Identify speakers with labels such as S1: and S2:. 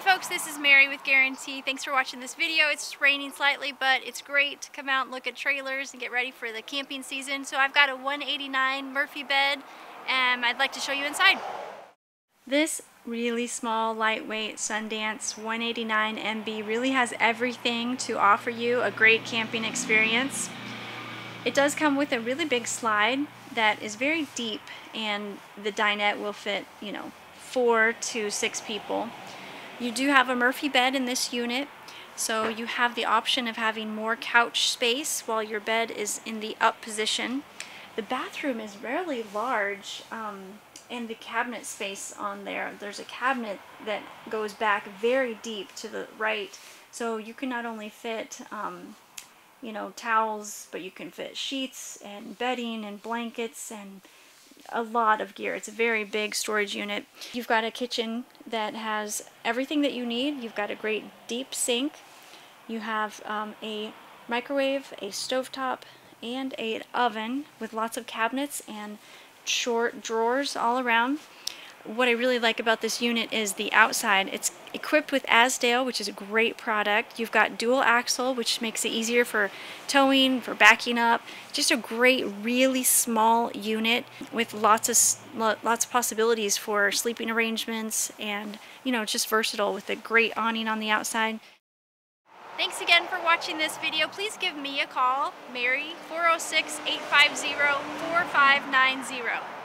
S1: folks, this is Mary with Guaranty. Thanks for watching this video. It's raining slightly, but it's great to come out and look at trailers and get ready for the camping season. So I've got a 189 Murphy bed and I'd like to show you inside. This really small, lightweight Sundance 189 MB really has everything to offer you a great camping experience. It does come with a really big slide that is very deep and the dinette will fit, you know, four to six people. You do have a Murphy bed in this unit, so you have the option of having more couch space while your bed is in the up position. The bathroom is fairly large, um, and the cabinet space on there, there's a cabinet that goes back very deep to the right, so you can not only fit um, you know, towels, but you can fit sheets and bedding and blankets and a lot of gear. It's a very big storage unit. You've got a kitchen that has everything that you need. You've got a great deep sink. You have um, a microwave, a stovetop, and a oven with lots of cabinets and short drawers all around what I really like about this unit is the outside. It's equipped with Azdel, which is a great product. You've got dual axle, which makes it easier for towing, for backing up. Just a great, really small unit with lots of lots of possibilities for sleeping arrangements and, you know, just versatile with a great awning on the outside. Thanks again for watching this video. Please give me a call, Mary, 406-850-4590.